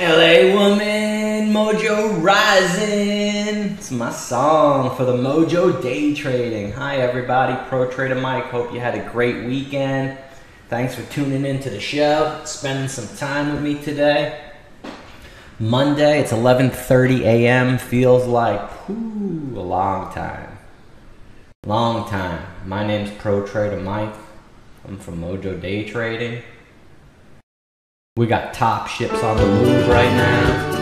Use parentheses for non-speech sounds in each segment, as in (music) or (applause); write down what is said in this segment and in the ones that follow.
LA Woman, Mojo Rising. It's my song for the Mojo Day Trading. Hi, everybody. Pro Trader Mike. Hope you had a great weekend. Thanks for tuning in to the show, spending some time with me today. Monday, it's 11:30 a.m. Feels like whew, a long time. Long time. My name's Pro Trader Mike. I'm from Mojo Day Trading. We got top ships on the move right now.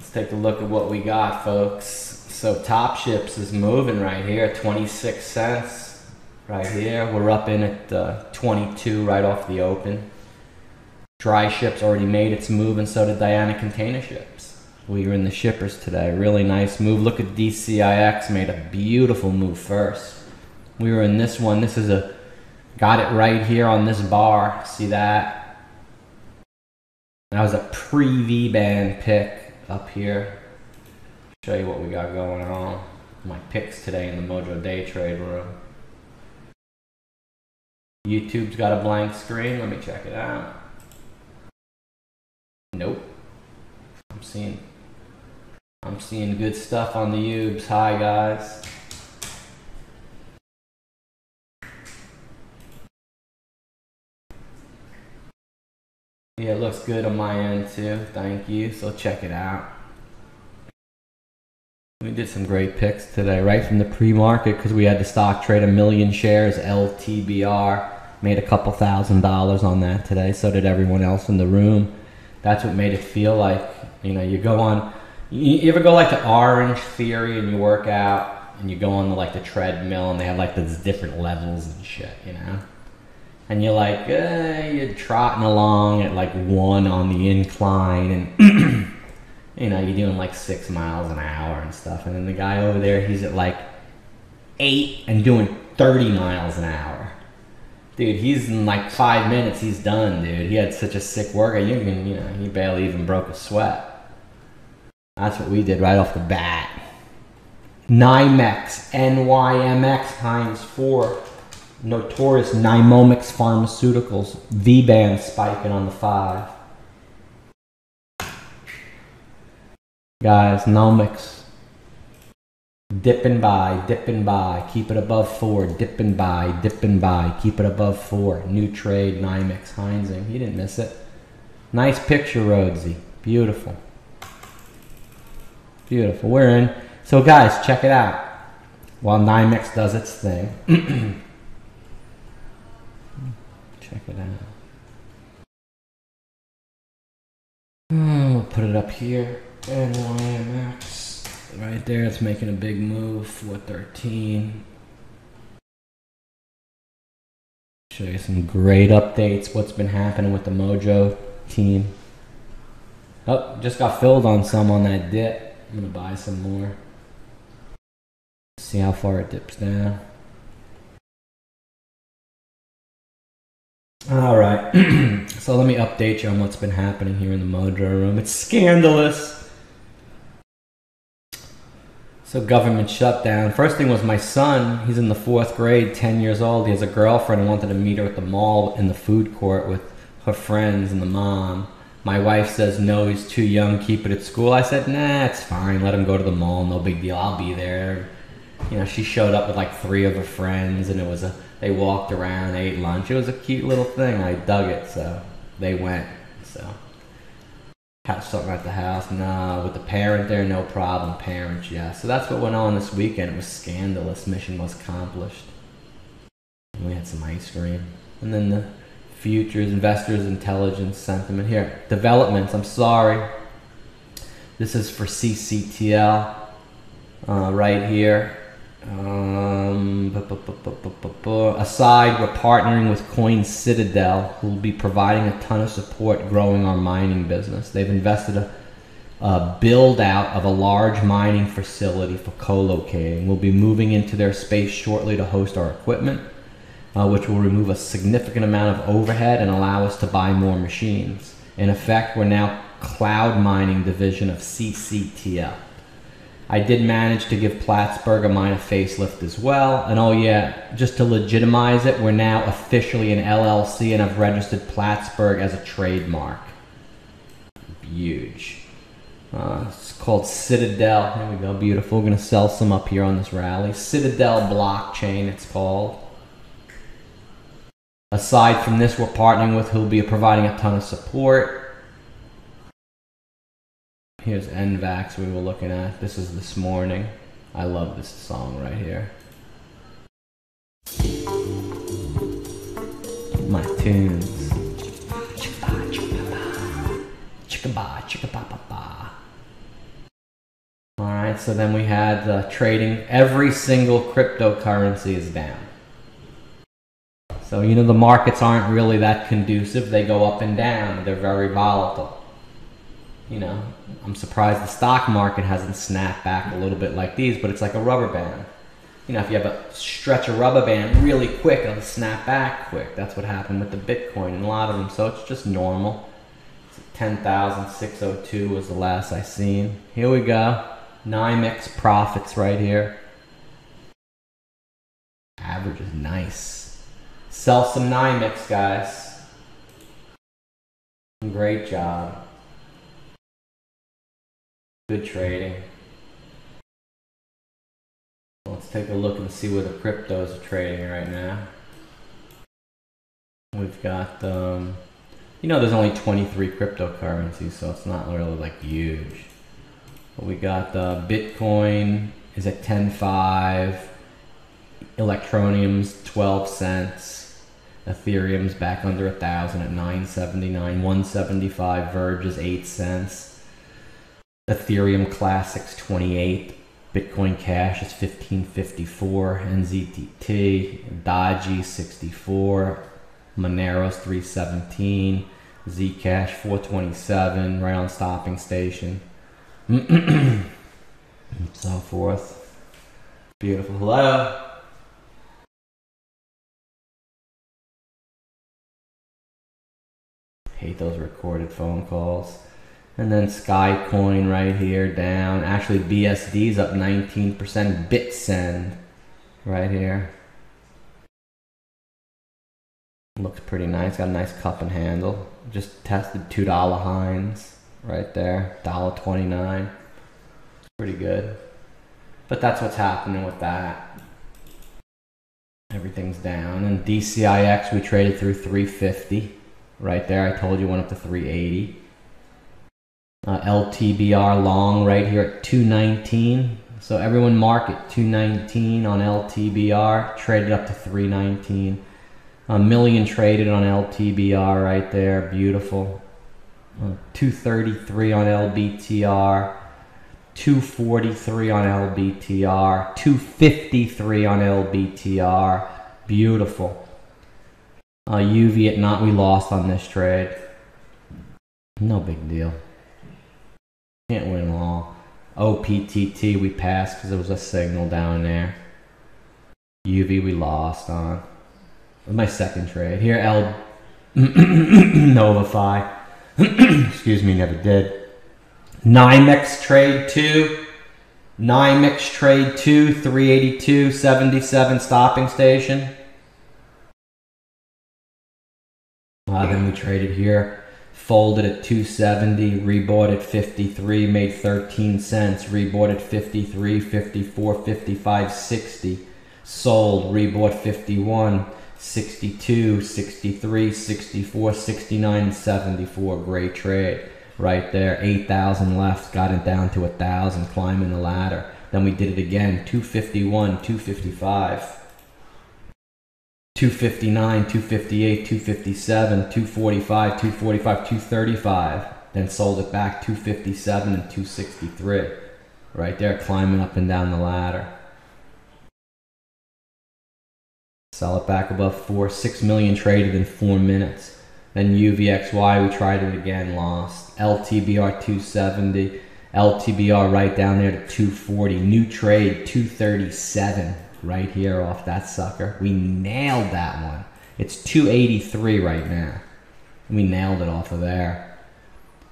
Let's take a look at what we got, folks. So Top Ships is moving right here, 26 cents right here. We're up in at uh, 22 right off the open. Dry ships already made its move, and so did Diana Container Ships. We were in the shippers today. Really nice move. Look at DCIX made a beautiful move first. We were in this one. This is a got it right here on this bar. See that? That was a pre V band pick up here. Show you what we got going on. My picks today in the Mojo Day Trade room. YouTube's got a blank screen. Let me check it out. Nope. I'm seeing I'm seeing good stuff on the Ubes. Hi guys. Yeah, it looks good on my end too. Thank you. So check it out. We did some great picks today, right from the pre-market, because we had the stock trade a million shares LTBR. Made a couple thousand dollars on that today. So did everyone else in the room that's what made it feel like you know you go on you, ever go like the Orangetheory and you work out and you go on the like the treadmill and they have like these different levels and shit you know? And you're like eh, you're trotting along at like one on the incline and (clears throat) you know you're doing like six miles an hour and stuff. And then the guy over there he's at like eight and doing 30 miles an hour Dude, he's in like five minutes. He's done, dude. He had such a sick workout. You can, you know, he barely even broke a sweat. That's what we did right off the bat. Nymex, NYMX times four. Notorious Nymomix Pharmaceuticals. V-band spiking on the five. Guys, Nomix. Dipping by, dipping by, keep it above four, dipping by, dipping by, keep it above four. New trade, Nymex, Heinzing. You didn't miss it. Nice picture, Rhodesy. Beautiful. Beautiful. We're in. So, guys, check it out. While Nymex does its thing, (clears throat) check it out. Hmm, we'll put it up here. NYMX. Right there, it's making a big move. 413. Show you some great updates. What's been happening with the Mojo team. Oh, just got filled on some on that dip. I'm gonna buy some more. See how far it dips down. All right. (clears throat) so let me update you on what's been happening here in the Mojo room. It's scandalous. So government shutdown. First thing was my son. He's in the fourth grade, ten years old. He has a girlfriend and wanted to meet her at the mall in the food court with her friends and the mom. My wife says no, he's too young. Keep it at school. I said nah, it's fine. Let him go to the mall. No big deal. I'll be there. You know, she showed up with like three of her friends, and it was a. They walked around, ate lunch. It was a cute little thing. I dug it, so they went. So catch something at the house. Nah, with the parent there, no problem. Parents, yeah. So that's what went on this weekend. It was scandalous. Mission was accomplished. And we had some ice cream. And then the futures, investors, intelligence, sentiment. Here, developments. I'm sorry. This is for CCTL uh, right here. Um, bu- bu- bu- aside, we're partnering with Coin Citadel, who will be providing a ton of support growing our mining business. They've invested a, a build out of a large mining facility for co-locating. We'll be moving into their space shortly to host our equipment, uh, which will remove a significant amount of overhead and allow us to buy more machines. In effect, we're now cloud mining division of CCTL. I did manage to give Plattsburgh a minor facelift as well. And oh yeah, just to legitimize it, we're now officially an LLC and I've registered Plattsburgh as a trademark. Huge. Uh, it's called Citadel. There we go, beautiful. We're gonna sell some up here on this rally. Citadel blockchain, it's called. Aside from this, we're partnering with who'll be providing a ton of support. Here's NVAX we were looking at. This is this morning. I love this song right here. My tunes. Alright, so then we had uh, trading. Every single cryptocurrency is down. So, you know, the markets aren't really that conducive. They go up and down, they're very volatile. You know, I'm surprised the stock market hasn't snapped back a little bit like these, but it's like a rubber band. You know, if you have a stretch a rubber band really quick, it'll snap back quick. That's what happened with the Bitcoin and a lot of them. So it's just normal. 10,602 was the last I seen. Here we go. NYMEX profits right here. Average is nice. Sell some NYMEX, guys. Great job. Good trading. Let's take a look and see where the cryptos are trading right now. We've got, um, you know, there's only 23 cryptocurrencies, so it's not really like huge. But we got uh, Bitcoin is at 10.5, Electroneum's 12 cents. Ethereum's back under a thousand at 979, 175. Verge is eight cents. Ethereum Classics 28. Bitcoin Cash is 1554. NZT Dodgy 64. Monero's 317. Zcash 427. Right on stopping station. (clears throat) and so forth. Beautiful. Hello. Hate those recorded phone calls. And then Skycoin right here down. Actually, BSD's up 19%. Bitsend right here. Looks pretty nice. Got a nice cup and handle. Just tested $2 Heinz right there. $1.29. It's pretty good. But that's what's happening with that. Everything's down. And DCIX we traded through 350 right there. I told you went up to 380. Uh, LTBR long right here at 219. So everyone market 219 on LTBR, traded up to 319. A million traded on LTBR right there, beautiful. Uh, 233 on LBTR, 243 on LBTR, 253 on LBTR, beautiful. Uh, UV at not, we lost on this trade. No big deal. Can't win them all. OPTT we passed because there was a signal down there. UV we lost on. My second trade. Here L (clears throat) Novify. (clears throat) Excuse me, never did. NYMEX trade 2. NYMEX trade 2, 382, 77 stopping station. Uh, then we traded here, folded at 270, rebought at 53, made 13 cents, rebought at 53, 54, 55, 60, sold, rebought 51, 62, 63, 64, 69, 74. Great trade right there. 8,000 left, got it down to a 1,000, climbing the ladder. Then we did it again, 251, 255. 259, 258, 257, 245, 245, 235. Then sold it back 257 and 263. Right there, climbing up and down the ladder. Sell it back above four, six million traded in four minutes. Then UVXY, we tried it again, lost. LTBR 270, LTBR right down there to 240. New trade 237 right here off that sucker. We nailed that one. It's 283 right now. We nailed it off of there.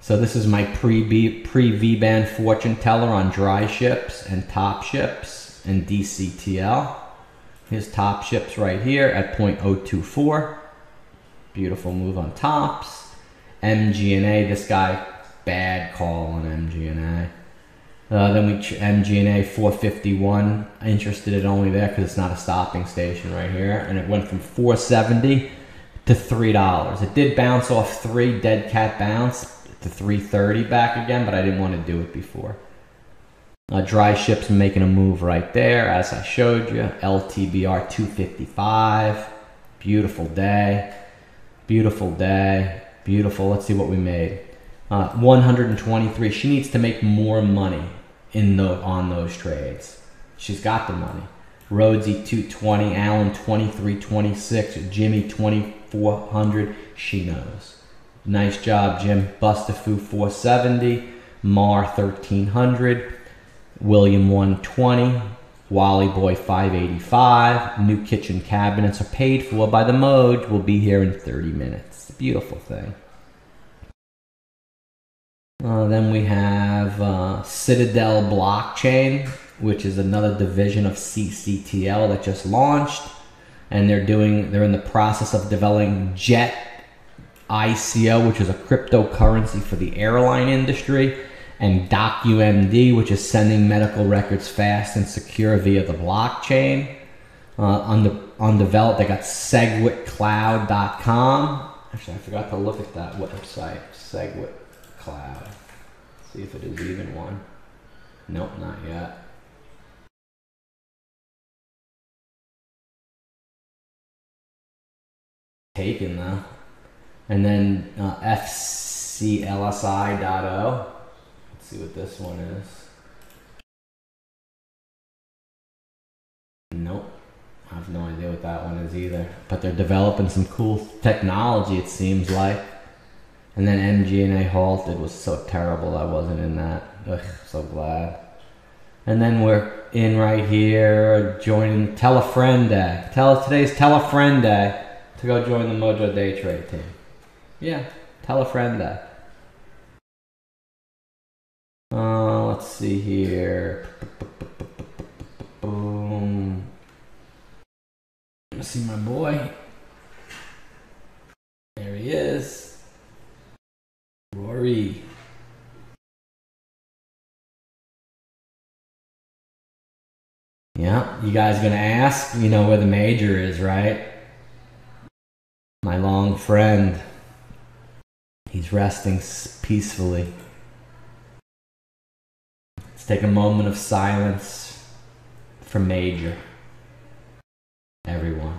So this is my pre pre V band fortune teller on dry ships and top ships and DCTL. His top ships right here at 0.024. Beautiful move on tops. MGNA, this guy, bad call on MGNA. Uh, then we MGNA 451. Interested in only there because it's not a stopping station right here, and it went from 470 to three dollars. It did bounce off three dead cat bounce to 330 back again, but I didn't want to do it before. Uh, dry ships making a move right there, as I showed you. LTBR 255. Beautiful day. Beautiful day. Beautiful. Let's see what we made. Uh, 123. She needs to make more money in the on those trades. She's got the money. Rhodesy 220, Allen 2326, Jimmy 2400. She knows. Nice job, Jim. Bustafoo 470, Mar 1300, William 120, Wally Boy 585. New kitchen cabinets are paid for by the mode. We'll be here in 30 minutes. Beautiful thing. Uh, then we have uh, Citadel Blockchain, which is another division of CCTL that just launched, and they're doing they're in the process of developing Jet ICO, which is a cryptocurrency for the airline industry, and DocuMD, which is sending medical records fast and secure via the blockchain. Uh, on the on develop, they got SegwitCloud.com. Actually, I forgot to look at that website. Segwit Cloud. See if it is even one. Nope, not yet. Taken though. And then uh, FCLSI.O. Let's see what this one is. Nope. I have no idea what that one is either. But they're developing some cool technology, it seems like. And then MGNA halted was so terrible I wasn't in that. Ugh, so glad. And then we're in right here, joining Tell a Friend Day. Tell us today's Tell a Friend Day to go join the Mojo Day Trade team. Yeah, tell a friend that. Uh, let's see here. Boom. Let's see my boy. There he is. Rory. Yeah, you guys gonna ask? You know where the major is, right? My long friend. He's resting peacefully. Let's take a moment of silence for Major. Everyone.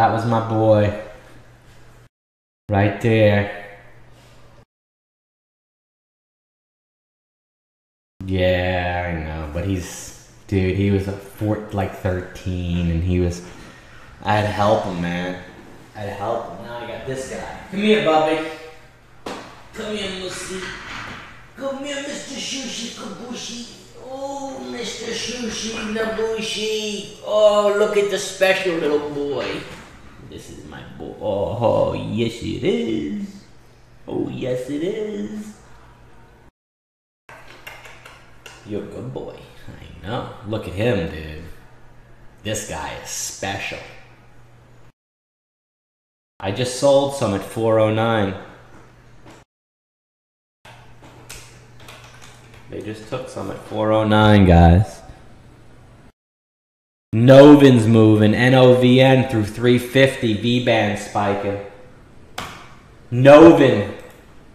That was my boy. Right there. Yeah, I know, but he's dude, he was a fort like 13 and he was I had to help him, man. I had to help him. Now I got this guy. Come here, Bobby. Come here, Mussy. Come here, Mr. Sushi Kabushi. Oh, Mr. Sushi Nabushi. Oh, look at the special little boy. This is my boy. Oh, yes it is. Oh, yes it is. You're a good boy. I know. Look at him, dude. This guy is special. I just sold some at 409. They just took some at 409, guys. Novin's moving. N-O-V-N through 350. V-band spiking. Novin.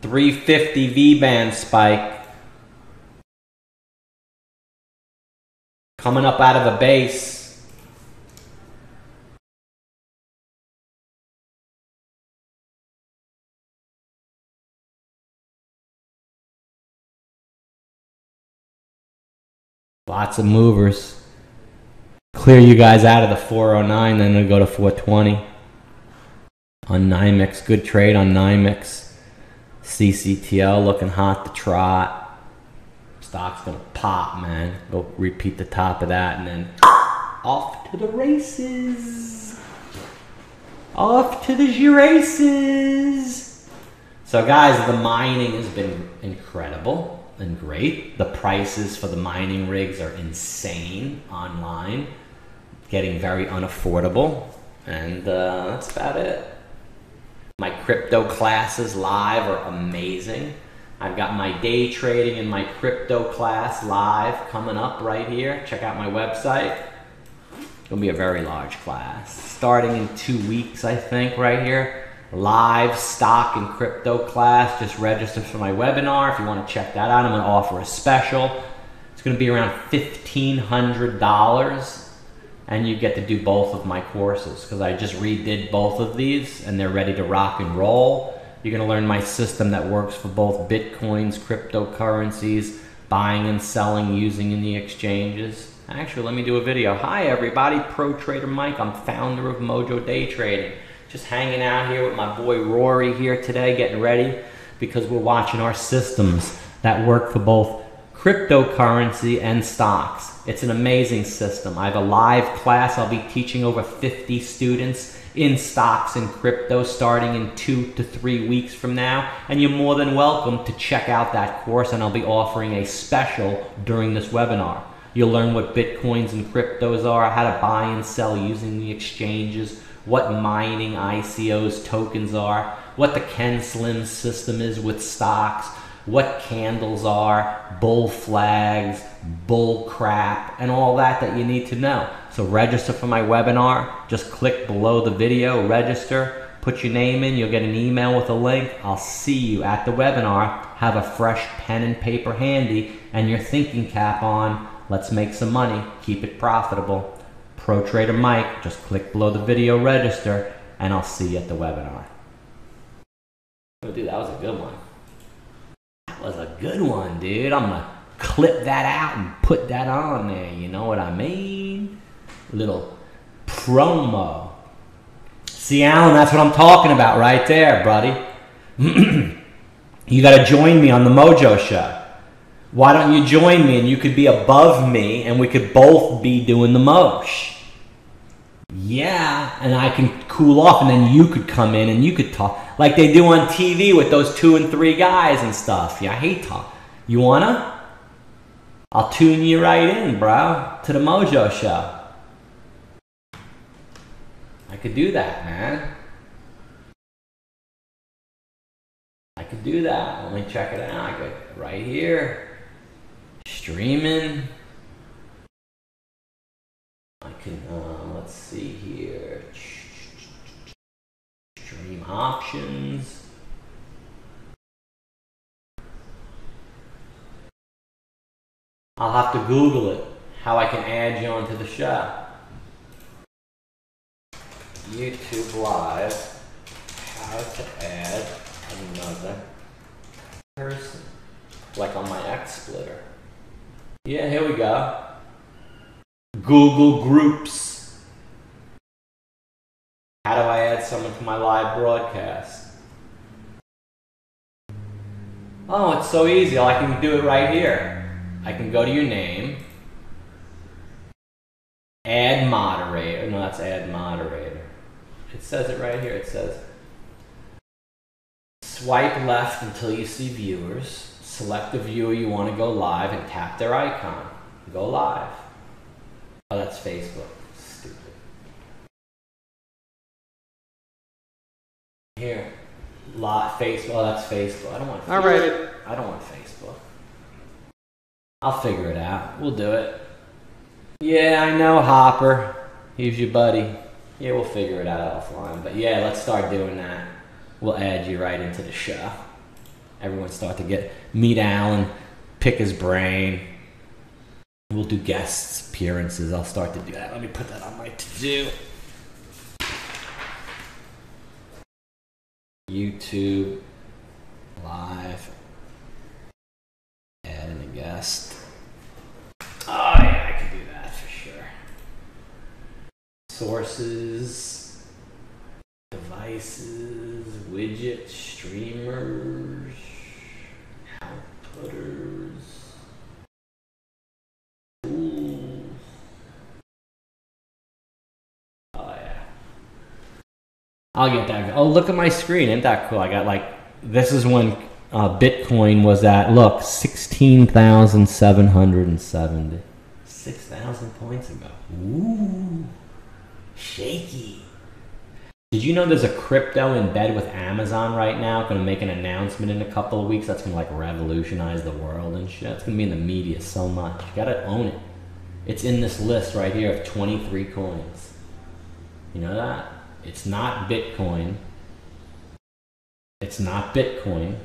350 V-band spike. Coming up out of the base. Lots of movers. Clear you guys out of the 409, then it'll go to 420. On NYMEX, good trade on NYMEX. CCTL looking hot to trot. Stock's gonna pop, man. Go repeat the top of that and then off to the races. Off to the races. So, guys, the mining has been incredible and great. The prices for the mining rigs are insane online, getting very unaffordable, and uh, that's about it. My crypto classes live are amazing. I've got my day trading and my crypto class live coming up right here. Check out my website. It'll be a very large class. Starting in two weeks, I think, right here. Live stock and crypto class. Just register for my webinar if you want to check that out. I'm going to offer a special. It's going to be around $1,500 and you get to do both of my courses because I just redid both of these and they're ready to rock and roll. You're going to learn my system that works for both bitcoins, cryptocurrencies, buying and selling using in the exchanges. Actually, let me do a video. Hi, everybody. Pro Trader Mike. I'm founder of Mojo Day Trading. Just hanging out here with my boy Rory here today, getting ready because we're watching our systems that work for both cryptocurrency and stocks. It's an amazing system. I have a live class. I'll be teaching over 50 students in stocks and crypto starting in two to three weeks from now. And you're more than welcome to check out that course, and I'll be offering a special during this webinar. You'll learn what bitcoins and cryptos are, how to buy and sell using the exchanges, what mining ICOs tokens are, what the CAN SLIM system is with stocks, what candles are, bull flags, bull crap, and all that that you need to know. So register for my webinar. Just click below the video, register, put your name in, you'll get an email with a link. I'll see you at the webinar. Have a fresh pen and paper handy and your thinking cap on. Let's make some money, keep it profitable. Pro Trader Mike, just click below the video, register, and I'll see you at the webinar. Oh, dude, that was a good one. That was a good one, dude. I'm gonna clip that out and put that on there. You know what I mean? Little promo. See, Alan, that's what I'm talking about right there, buddy. (clears throat) you got to join me on the Mojo Show. Why don't you join me and you could be above me and we could both be doing the Mosh? Yeah, and I can cool off and then you could come in and you could talk like they do on TV with those two and three guys and stuff. Yeah, I hate talk. You wanna? I'll tune you right in, bro, to the Mojo Show. I could do that, man. I could do that. Let me check it out. I could right here. Streaming. I can, uh, let's see here. Stream options. I'll have to Google it, how I can add you onto the show. YouTube Live, how to add another person, like on my XSplitter. Yeah, here we go. Google Groups. How do I add someone to my live broadcast? Oh, it's so easy. I can do it right here. I can go to your name, add moderator. No, that's add moderator. It says it right here. It says swipe left until you see viewers. Select the viewer you want to go live and tap their icon. Go live. Oh, that's Facebook. Stupid. Here. Live Facebook. Oh, that's Facebook. I don't want. All right. I don't want Facebook. I'll figure it out. We'll do it. Yeah, I know, Hopper. He's your buddy. Yeah, we'll figure it out offline. But yeah, let's start doing that. We'll add you right into the show. Everyone start to get meet Alan, pick his brain. We'll do guests appearances. I'll start to do that. Let me put that on my to do. YouTube live adding a guest. Oh sources, devices, widgets, streamers, outputters, tools. Oh yeah. I'll get that. Oh, look at my screen. Isn't that cool? I got like, this is when uh, Bitcoin was at, look, 16,770. 6,000 points ago. Ooh. Shaky. Did you know there's a crypto in bed with Amazon right now? Going to make an announcement in a couple of weeks that's going to like revolutionize the world and shit. It's going to be in the media so much. You got to own it. It's in this list right here of 23 coins. You know that? It's not Bitcoin. It's not Bitcoin.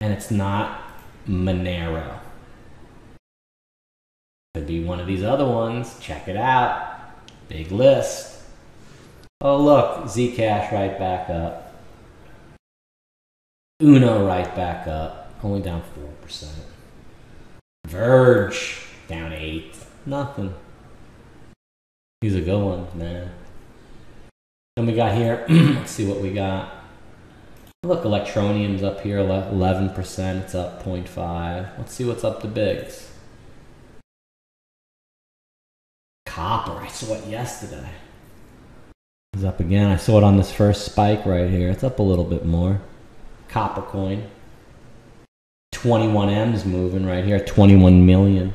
And it's not Monero. Could be one of these other ones. Check it out. Big list. Oh, look, Zcash right back up. Uno right back up. Only down 4%. Verge down 8. Nothing. He's a good one, man. Then we got here, (clears throat) let's see what we got. Look, Electroneum's up here, 11%. It's up 0.5. Let's see what's up to bigs. Copper, I saw it yesterday. It's up again. I saw it on this first spike right here. It's up a little bit more. Copper coin. 21M's moving right here. 21 million.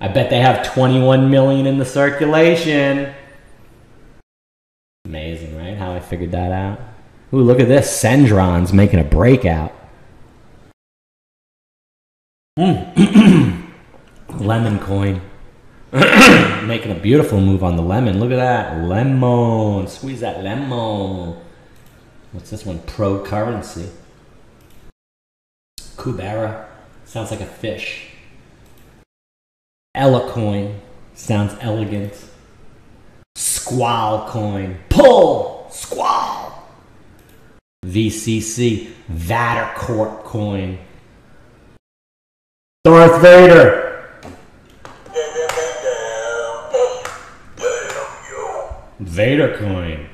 I bet they have 21 million in the circulation. Amazing, right? How I figured that out. Ooh, look at this. Sendron's making a breakout. Mm. (clears throat) Lemon coin. (coughs) Making a beautiful move on the lemon. Look at that. Lemon. Squeeze that lemon. What's this one? Pro currency. Kubera. Sounds like a fish. Ella coin. Sounds elegant. Squall coin. Pull! Squall! VCC. Vadercorp coin. Darth Vader. Vader coin.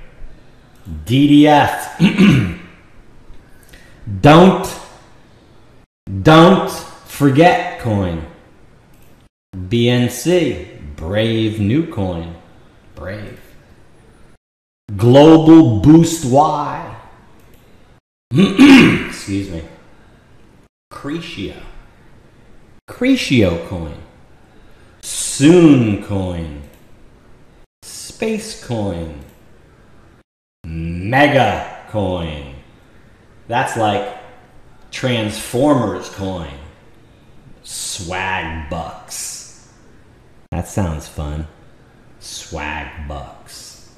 DDF. (clears throat) don't don't forget coin. BNC. Brave new coin. Brave. Global Boost Y. (clears throat) Excuse me. Cretio. Cretio coin. Soon coin. Space coin. Mega coin. That's like Transformers coin. Swag bucks. That sounds fun. Swag bucks.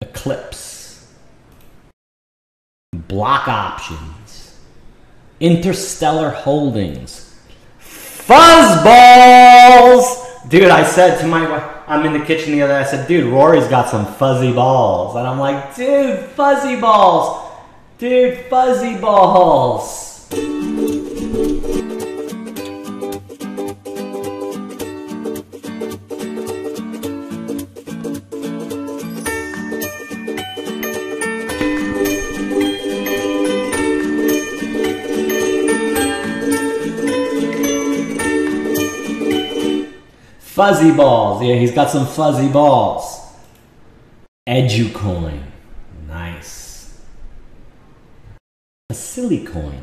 Eclipse. Block options. Interstellar holdings. Fuzzballs! Dude, I said to my wife, I'm in the kitchen the other day. I said, dude, Rory's got some fuzzy balls. And I'm like, dude, fuzzy balls. Dude, fuzzy balls. Fuzzy balls. Yeah, he's got some fuzzy balls. Educoin. Nice. A silly coin.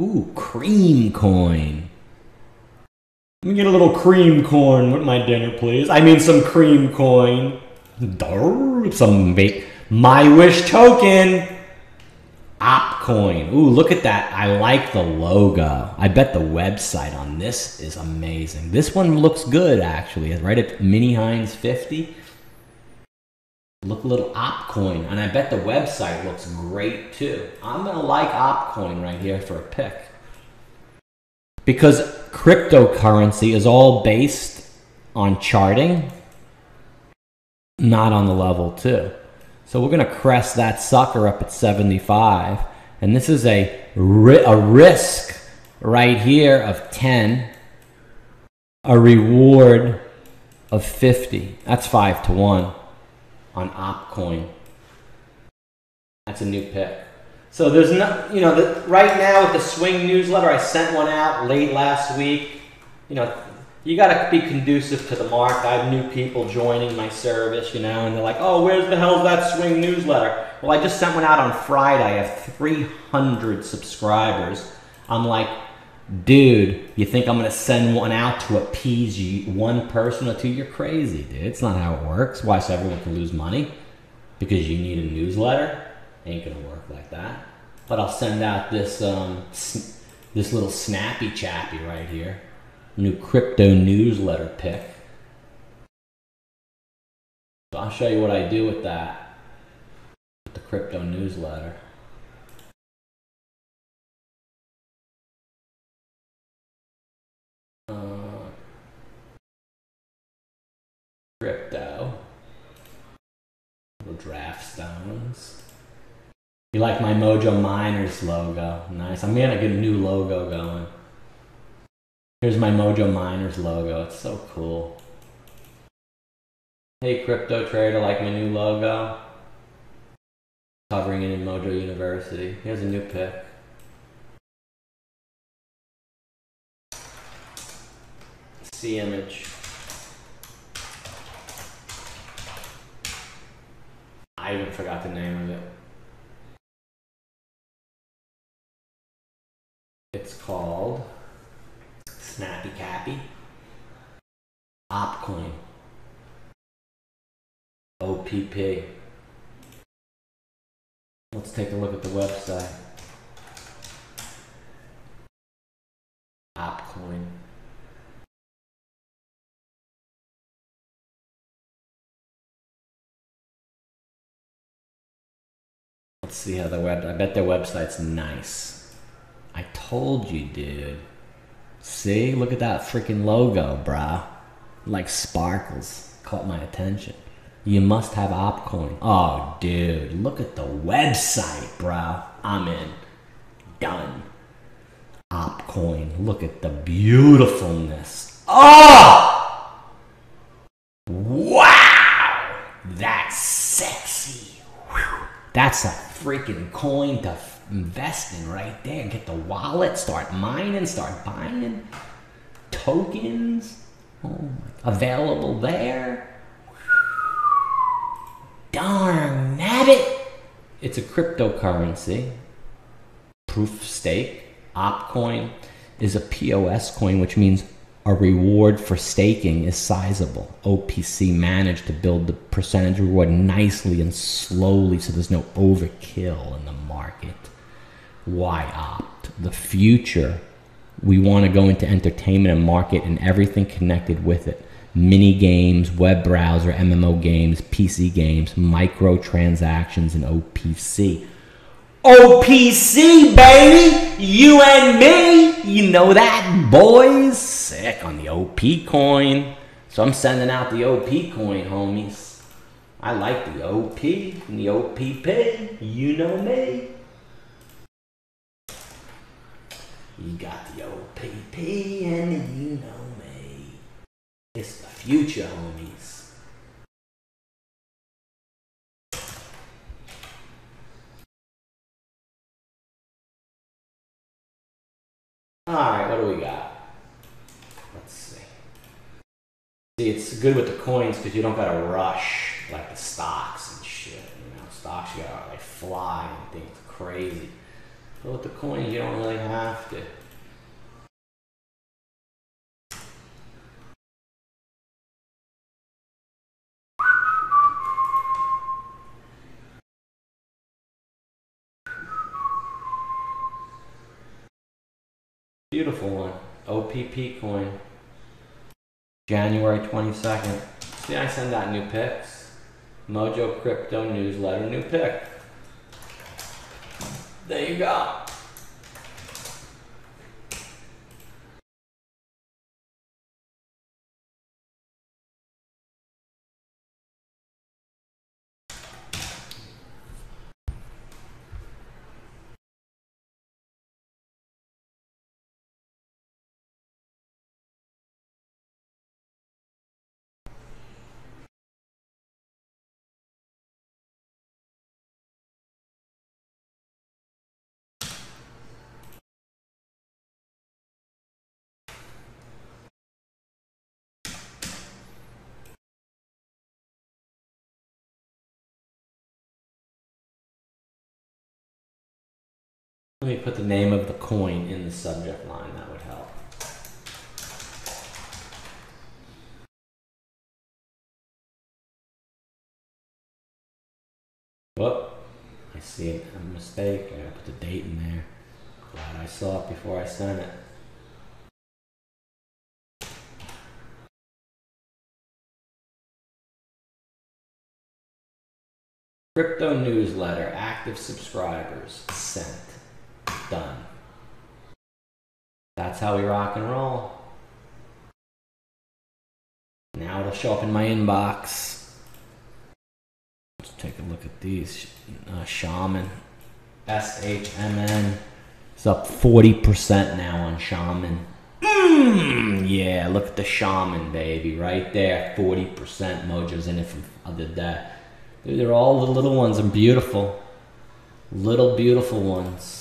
Ooh, cream coin. Let me get a little cream corn with my dinner, please. I mean, some cream coin. Some my wish token. Opcoin. Ooh, look at that. I like the logo. I bet the website on this is amazing. This one looks good, actually. Right at Mini Hines 50. Look a little Opcoin. And I bet the website looks great, too. I'm to like Opcoin right here for a pick. Because cryptocurrency is all based on charting, not on the level 2. So we're going to crest that sucker up at 75. And this is a, a risk right here of 10. A reward of 50. That's 5 to 1 on OpCoin. That's a new pick. So there's not, you know, the, right now with the Swing newsletter, I sent one out late last week. You know, you got to be conducive to the market. I have new people joining my service, you know, and they're like, oh, where's the hell's that Swing newsletter? Well, I just sent one out on Friday. I have 300 subscribers. I'm like, dude, you think I'm gonna send one out to appease you, one person or two? You're crazy, dude. It's not how it works. Why? So everyone can lose money because you need a newsletter? Ain't gonna work like that. But I'll send out this um, this little snappy chappy right here, new crypto newsletter pick. So I'll show you what I do with that, with the crypto newsletter. Uh, crypto. Little draft stones. You like my Mojo Miners logo? Nice. I'm gonna get a new logo going. Here's my Mojo Miners logo. It's so cool. Hey, crypto trader, like my new logo? Covering it in Mojo University. Here's a new pick. C image. I even forgot the name of it. It's called Snappy Cappy OpCoin. OPP. Let's take a look at the website. OpCoin. Let's see how the web. I bet their website's nice. I told you, dude. See? Look at that freaking logo, brah. Like sparkles. Caught my attention. You must have OpCoin. Oh, dude. Look at the website, brah. I'm in. Done. OpCoin. Look at the beautifulness. Oh! Wow! That's sexy. Whew. That's a freaking coin to investing right there. Get the wallet, start mining, start buying tokens. Oh, available there. Darn nabbit! It's a cryptocurrency. Proof stake. Opcoin is a POS coin, which means a reward for staking is sizable. OPC managed to build the percentage reward nicely and slowly so there's no overkill in the market why opt? The future, we want to go into entertainment and market and everything connected with it. Mini games, web browser, MMO games, PC games, microtransactions, and OPC. OPC, baby! You and me! You know that, boys? Sick on the OP coin. So I'm sending out the OP coin, homies. I like the OP and the OPP. You know me. You got the old PP and you know me. It's the future, homies. Alright, what do we got? Let's see. See, it's good with the coins because you don't gotta rush like the stocks and shit. You know, stocks you gotta like fly and think it's crazy. But with the coins, you don't really have to. Beautiful one. OPP coin. January 22nd. See, I send out new picks. Mojo Crypto newsletter, new pick. There you go. Let me put the name of the coin in the subject line. That would help. Whoop. I see a mistake. I gotta put the date in there. Glad I saw it before I sent it. Crypto newsletter, active subscribers, sent. Done. That's how we rock and roll. Now it'll show up in my inbox. Let's take a look at these. Uh, Shaman. SHMN. It's up 40% now on Shaman. Mmm, yeah, look at the Shaman, baby, right there. 40% Mojo's in it from other. Dude, they're all the little ones and beautiful. Little beautiful ones.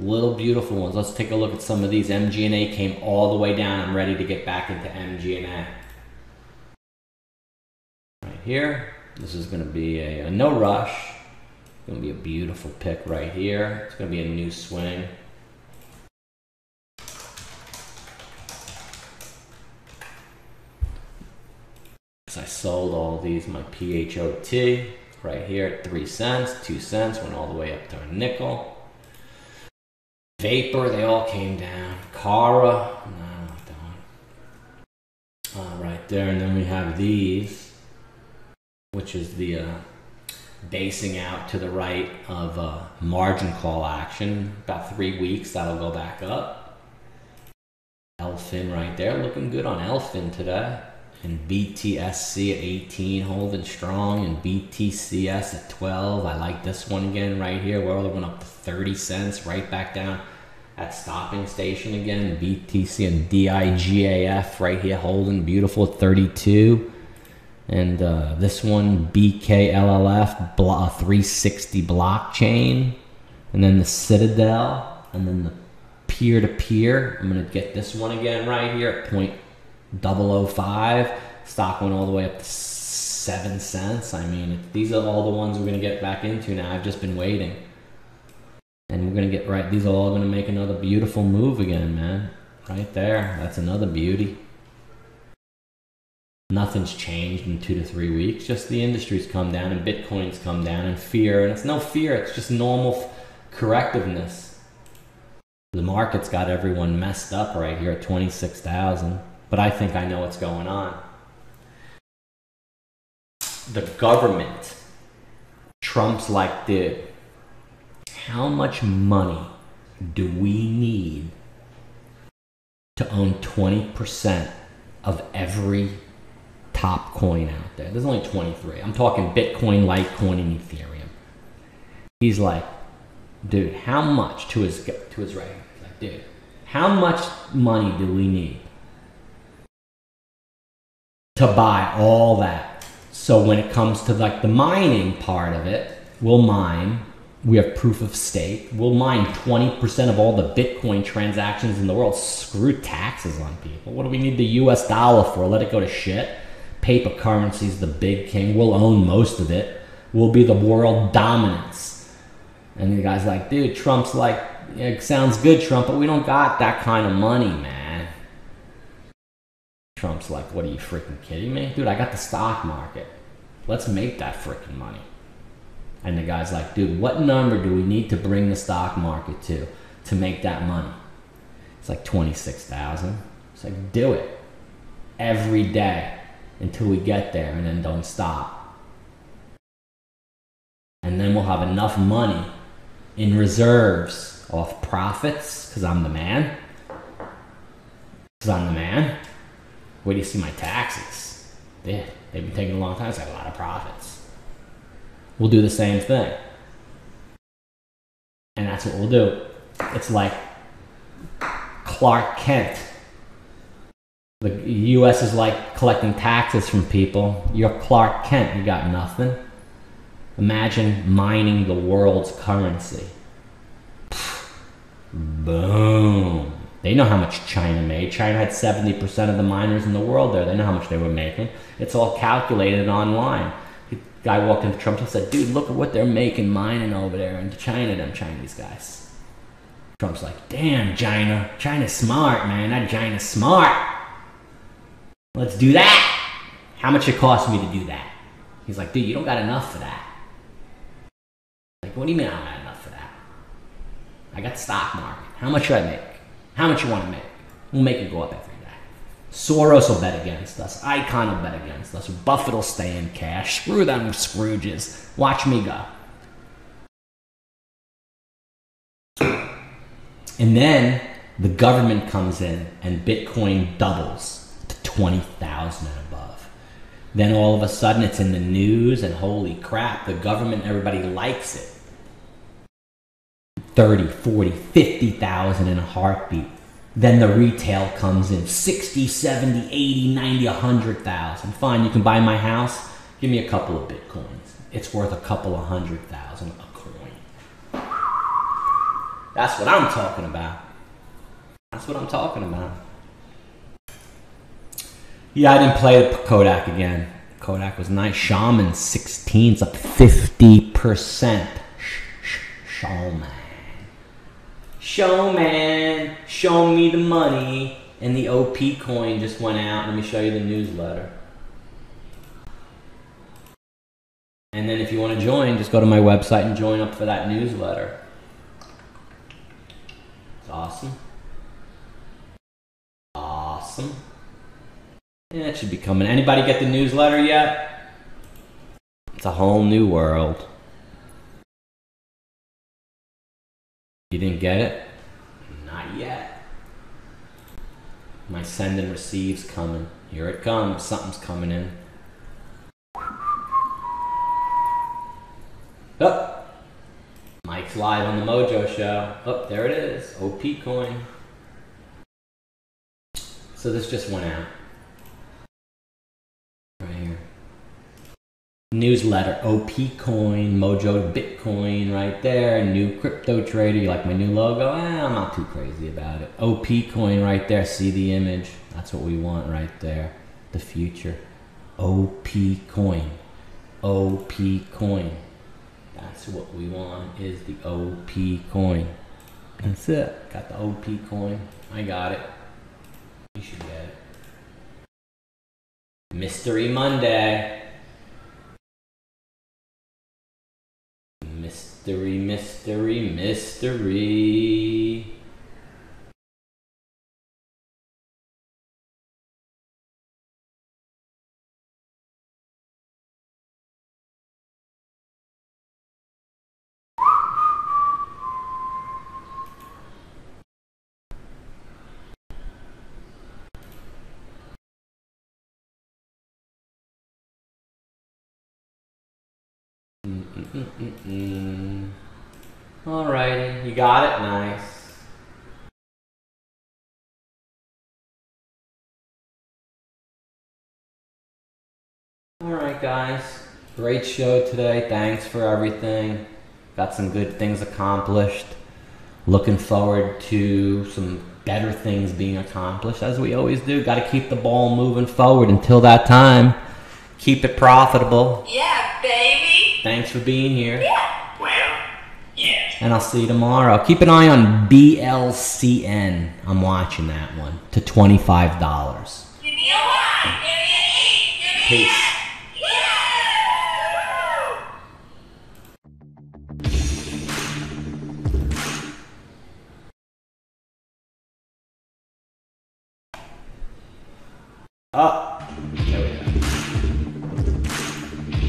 Little beautiful ones. Let's take a look at some of these. MGNA came all the way down. I'm ready to get back into MGNA. Right here. This is going to be a, a no rush. It's going to be a beautiful pick right here. It's going to be a new swing. I sold all these, my PHOT right here at 3 cents, 2 cents, went all the way up to a nickel. Vapor, they all came down. Cara, no, don't. Uh, right there, and then we have these, which is the uh, basing out to the right of uh, margin call action. About three weeks, that'll go back up. Elfin right there, looking good on Elfin today and BTSC at 18 holding strong and BTCS at 12. I like this one again right here. We're all went up to 30 cents right back down at stopping station again. BTC and DIGAF right here holding beautiful at 32. And uh, this one, BKLLF, 360 blockchain. And then the Citadel. And then the peer to peer. I'm going to get this one again right here at point 005. Stock went all the way up to seven cents. I mean, these are all the ones we're going to get back into now. I've just been waiting. And we're to get right. These are all to make another beautiful move again, man. Right there. That's another beauty. Nothing's changed in two to three weeks. Just the industry's come down and Bitcoin's come down and fear. And it's no fear, it's just normal correctiveness. The market's got everyone messed up right here at 26,000 but I think I know what's going on. The government, Trump's like, dude, how much money do we need to own 20% of every top coin out there? There's only 23. I'm talking Bitcoin, Litecoin, and Ethereum. He's like, dude, how much to his to his right? Like, dude, how much money do we need to buy all that. So when it comes to like the mining part of it, we'll mine. We have proof of stake. We'll mine 20% of all the Bitcoin transactions in the world. Screw taxes on people. What do we need the US dollar for? Let it go to shit. Paper currency's the big king. We'll own most of it. We'll be the world dominance. And the guy's like, dude, Trump's like, it sounds good, Trump, but we don't got that kind of money, man. Trump's like, what are you freaking kidding me? Dude, I got the stock market. Let's make that freaking money. And the guy's like, dude, what number do we need to bring the stock market to to make that money? It's like 26,000. It's like, do it every day until we get there and then don't stop. And then we'll have enough money in reserves off profits because I'm the man. Because I'm the man where do you see my taxes? Yeah, they've been taking a long time. It's got a lot of profits. We'll do the same thing. And that's what we'll do. It's like Clark Kent. The US is like collecting taxes from people. You're Clark Kent, you got nothing. Imagine mining the world's currency. Boom. They know how much China made. China had 70% of the miners in the world there. They know how much they were making. It's all calculated online. Guy walked into Trump and said, dude, look at what they're making mining over there in China, them Chinese guys. Trump's like, damn, China. China's smart, man. That China's smart. Let's do that. How much it cost me to do that? He's like, dude, you don't got enough for that. Like, what do you mean I don't got enough for that? I got the stock market. How much should I make? How much you want to make? We'll make it go up every. Soros will bet against us. Icahn will bet against us. Buffett will stay in cash. Screw them Scrooges. Watch me go. And then the government comes in and Bitcoin doubles to 20,000 and above. Then all of a sudden it's in the news and holy crap, the government, everybody likes it. 30, 40, 50,000 in a heartbeat. Then the retail comes in 60, 70, 80, 90, 100,000. Fine, you can buy my house. Give me a couple of bitcoins. It's worth a couple of hundred thousand a coin. That's what I'm talking about. That's what I'm talking about. Yeah, I didn't play the Kodak again. Kodak was nice. Shaman 16's up 50%. Shaman. Showman, show me the money. And the OP coin just went out. Let me show you the newsletter. And then if you want to join, just go to my website and join up for that newsletter. It's awesome. Awesome. Yeah, it should be coming. Anybody get the newsletter yet? It's a whole new world. You didn't get it? Not yet. My send and receives coming. Here it comes. Something's coming in. Oh, Mike's live on the Mojo Show. Oh, there it is. OP coin. So this just went out. Right here. Newsletter, OP coin, Mojo Bitcoin right there. New crypto trader. You like my new logo? Eh, I'm not too crazy about it. OP coin right there. See the image. That's what we want right there. The future. OP coin. OP coin. That's what we want is the OP coin. That's it. Got the OP coin. I got it. You should get it. Mystery Monday. Mystery, mystery, mystery. Mm-mm-mm-mm. Alrighty, you got it? Nice. Alright, guys. Great show today. Thanks for everything. Got some good things accomplished. Looking forward to some better things being accomplished, as we always do. Got to keep the ball moving forward until that time. Keep it profitable. Yeah, baby. Thanks for being here. Yeah. Well, yeah. And I'll see you tomorrow. Keep an eye on BLCN. I'm watching that one to $25. Give me a Y. Give me an eight. Give me Peace. A- up. Uh,